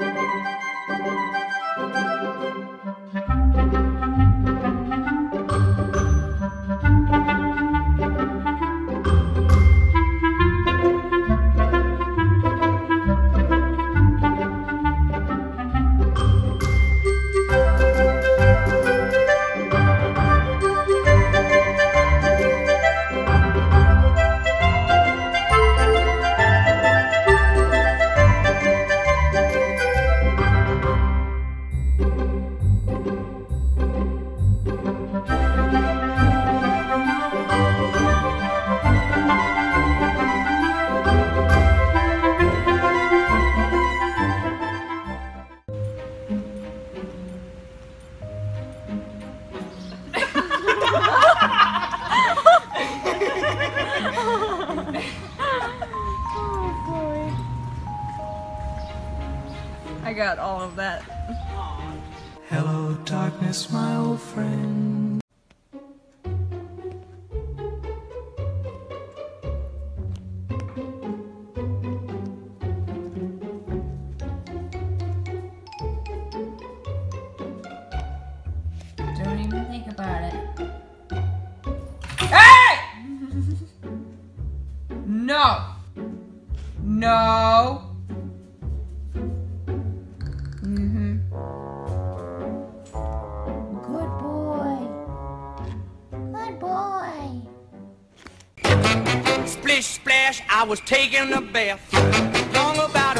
Música I got all of that. Hello, darkness, my old friend. Don't even think about it. Hey! no. No. Splish splash, I was taking a bath. Long about